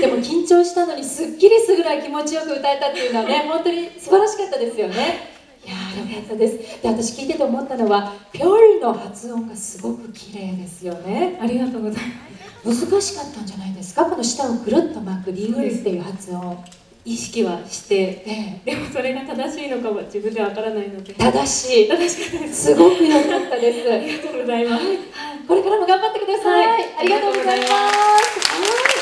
でも緊張したのにすっきりするぐらい気持ちよく歌えたっていうのはね 本当に素晴らしかったですよね。いやーよかったです。で私聞いてて思ったのはピョルの発音がすごく綺麗ですよね。ありがとうございます。難しかったんじゃないですか？この舌をくるっと巻くリングっていう発音。意識はして、え、でもそれが正しいのかも自分ではわからないので。正しい。正しかすす。ごく良かったです。ありがとうございます、はい、これからも頑張ってください、はい、ありがとうございます。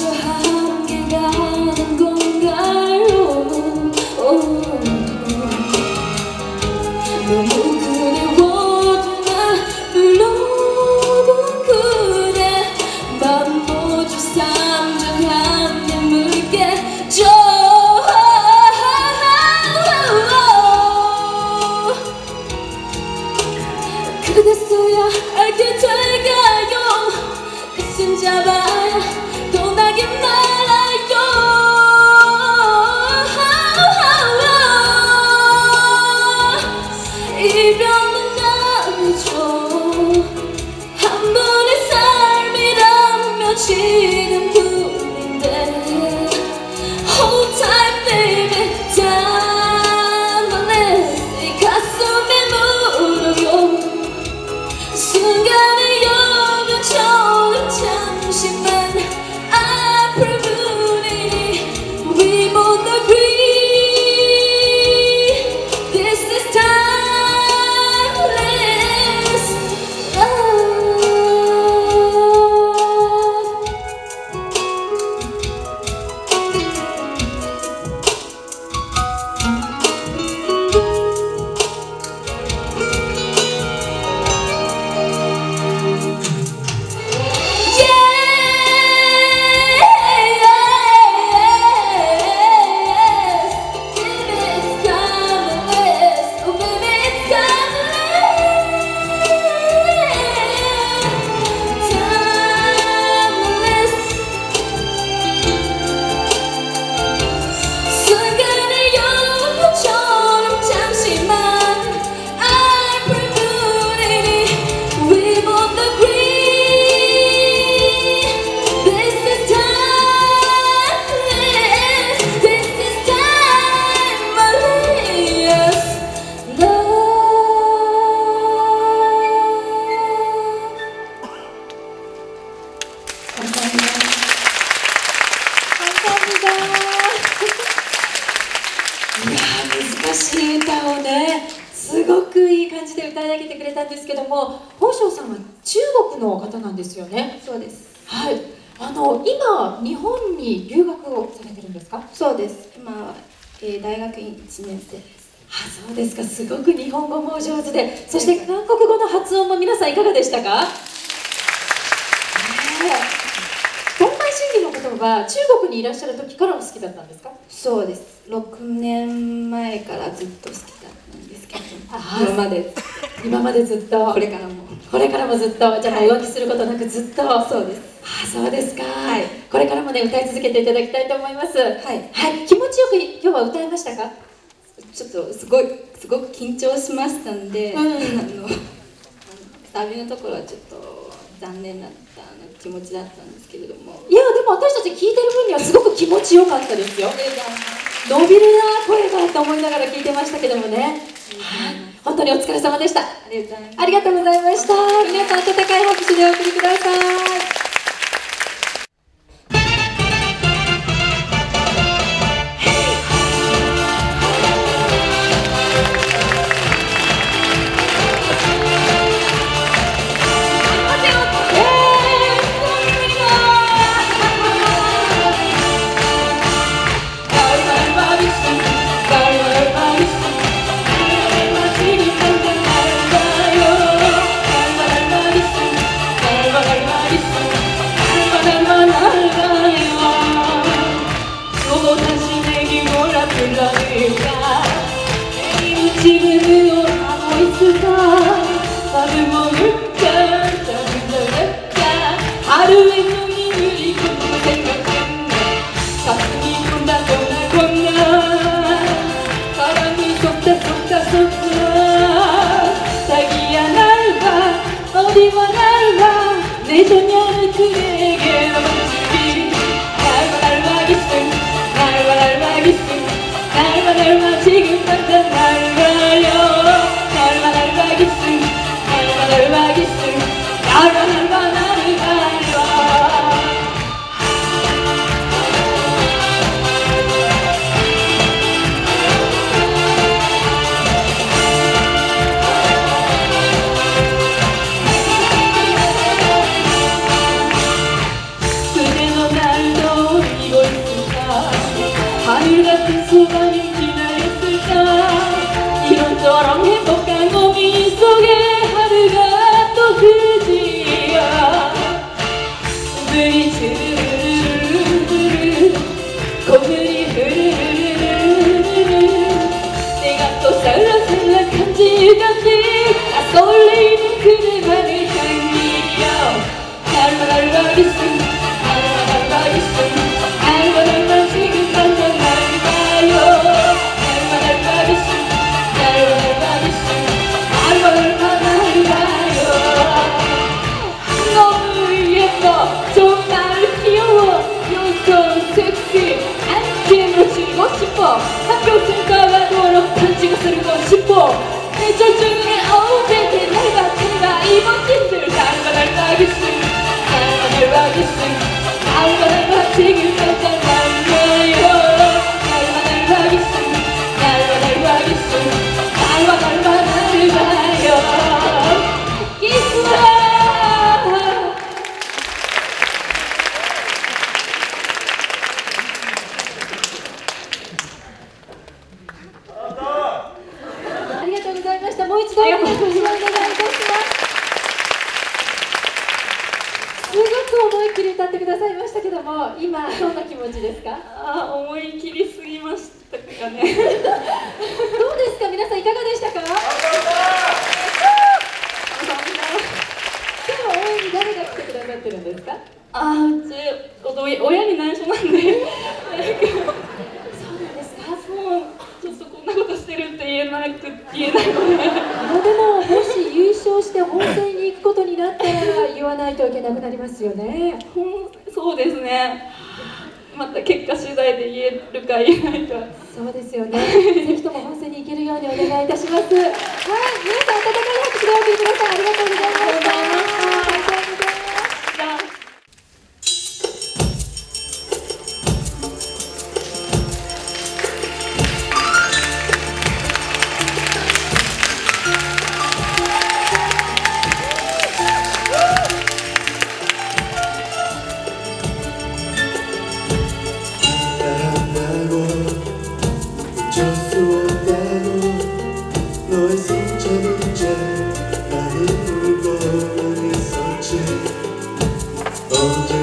your 记得しい歌をね、すごくいい感じで歌い上げてくれたんですけども、本庄さんは中国の方なんですよね。そうですはい。あの今日本に留学をされてるんですか？そうです今は、えー大学院1年生ですあ、そうですか。すごく日本語もお上手で、そして韓国語の発音も皆さんいかがでしたか？東海審議のことは中国にいらっしゃる時からお好きだったんですか？そうです6年前からずっと好きだったんですけど。今まで。今までずっと。これからも。これからもずっとじゃあ浮気することなくずっと。そうです。あそうですか、はい。これからもね歌い続けていただきたいと思います。はい。はい。気持ちよく今日は歌えましたか？ちょっとすごいすごく緊張しましたんで、うん。あのあのサビのところはちょっと残念だった気持ちだったんですけれども。いやでも私たち聞いてる分にはすごく気持ちよかったですよ伸びるな声がと思いながら聞いてましたけどもね、はい、本当にお疲れ様でした。ありがとうございました。皆さん温かい拍手でお送りください I wanna take you back. 言わないといけなくなりますよねそうですねまた結果次第で言えるか言えないかそうですよね。ぜひとも本戦に行けるようにお願いいたします。はい、皆さん温かい拍手でお送りください。ありがとうございました。Oh,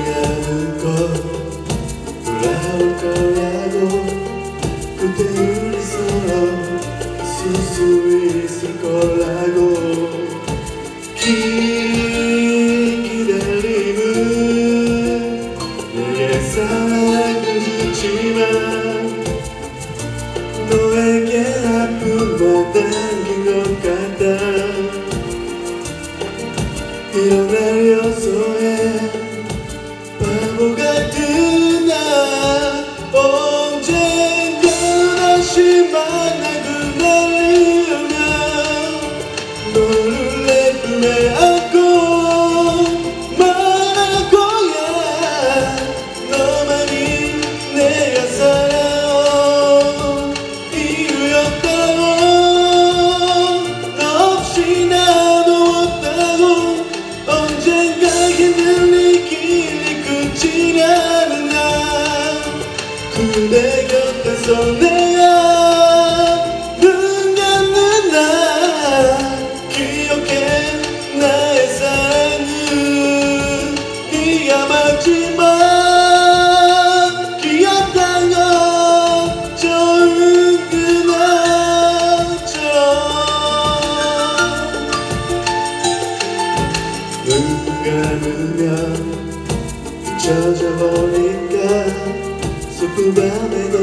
슬픈 밤에도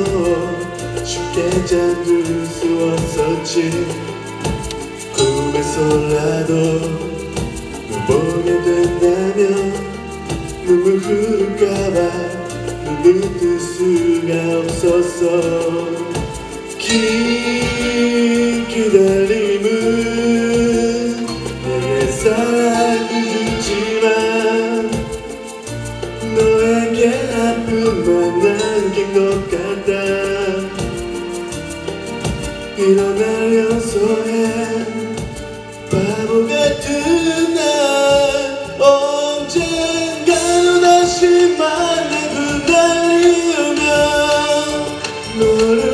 쉽게 잠들 수 없었지. 꿈에서라도 널 보게 된다면 눈물 흐를까봐 눈을 뜰 수가 없었어. 긴 기다림 것 같다 일어나려서 해. 바보 같은 날 언젠가는 다시 만나고 달리우면 너를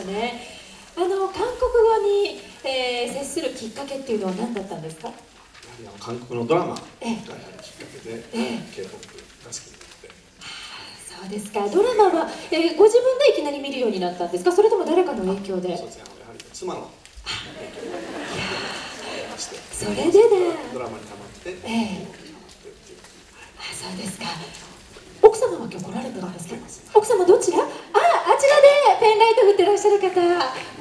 たね。あの韓国語に、えー接するきっかけっていうのは何だったんですか？やはりあの韓国のドラマがえ。えやはりきっかけで、ええ。K-POP が好きになって。そうですか。ドラマは、えーご自分でいきなり見るようになったんですか？それとも誰かの影響で？そうですね。やはり妻のしてそれでね。ドラマにハマって、ええそうですか。奥様は今日来られてるんですか？奥様どちら？ペンライト振ってらっしゃる方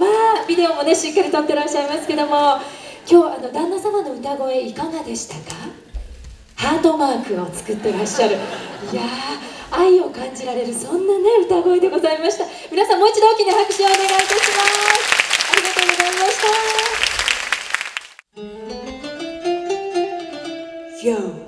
まあビデオもねしっかり撮ってらっしゃいますけども今日あの旦那様の歌声いかがでしたか？ハートマークを作ってらっしゃる。いやー愛を感じられるそんなね歌声でございました。皆さんもう一度大きな拍手をお願いいたします。ありがとうございました。Yo,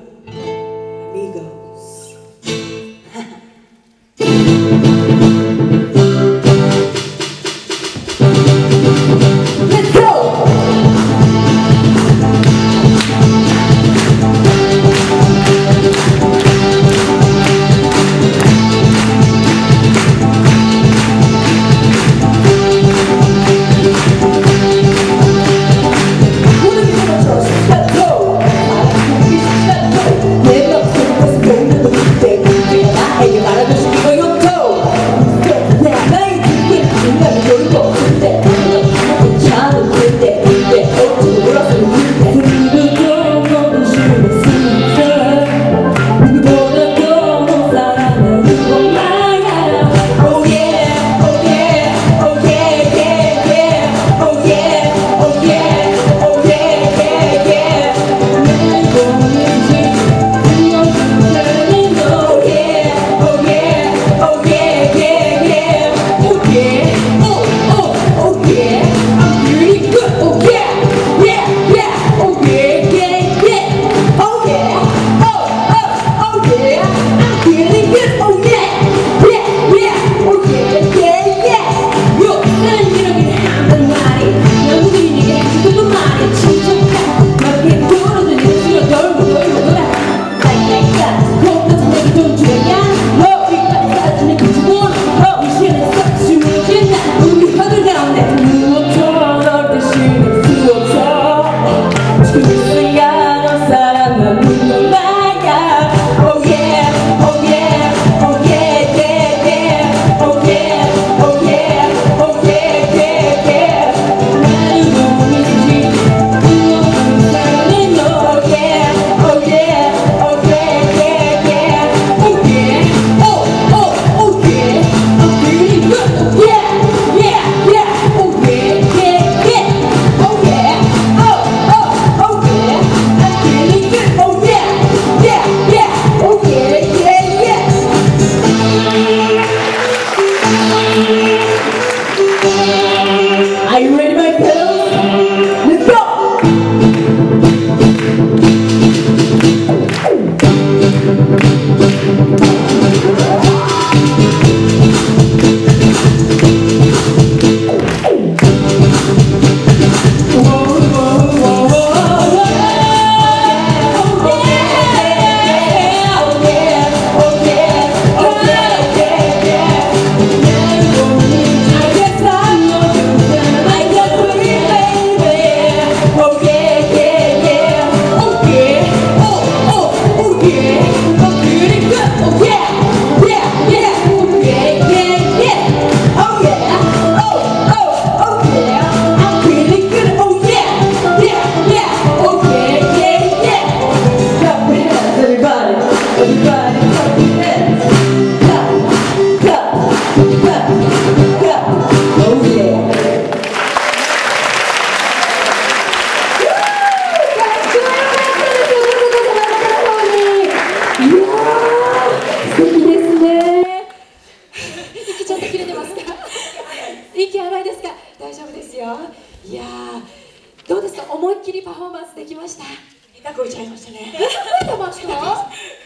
こいちゃいましたね。覚えてました？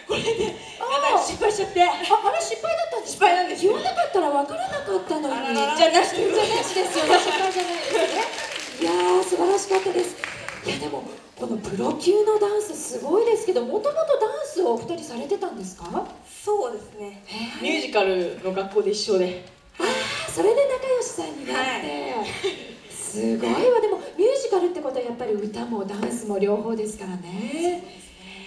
これでやばい失敗しちゃって。ああれ失敗だったんですか？失敗なんです言わなかったら分からなかったのに。あららら。じゃなしじゃなしですよね失敗じゃないですよね。いやー素晴らしかったです。いやでもこのプロ級のダンスすごいですけどもともとダンスをお二人されてたんですか？そうですね。ミュージカルの学校で一緒で。あーそれで仲良しさんになって、すごいわ。でもミュルってことはやっぱり歌もダンスも両方ですからね。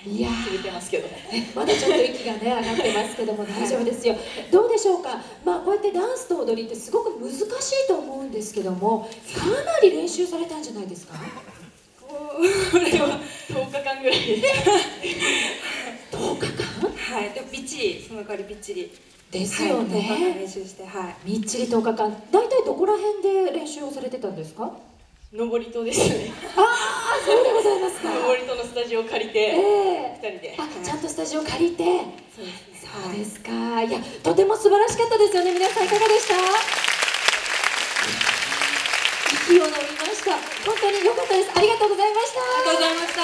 いやー。切れてますけど。まだちょっと息がね上がってますけども。大丈夫ですよ。どうでしょうか。まあこうやってダンスと踊りってすごく難しいと思うんですけどもかなり練習されたんじゃないですか？これは10日間ぐらいです。10日間？はい。でもびっちりその代わりびっちり。ですよはい、10日間ね、練習してはい。みっちり10日間。大体どこら辺で練習をされてたんですか？登り戸ですね。ああそうでございますか。登り戸のスタジオを借りえてえ二人で。あちゃんとスタジオ借りて。そうですねそうですか。いやとても素晴らしかったですよね。皆さんいかがでした？息を飲みました。本当に良かったです。ありがとうございました。ありがとうございまし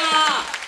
た